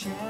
share